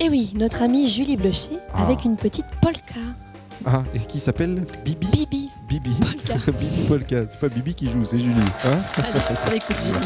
Et oui, notre amie Julie Blocher Ah. avec une petite polka. Ah, et qui s'appelle Bibi Bibi. Bibi. Polka. Bibi Polka. C'est pas Bibi qui joue, c'est Julie. Hein Allez, on écoute Julie.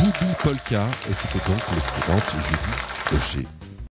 Bibi Polka. Et c'était donc l'excellente Julie Locher.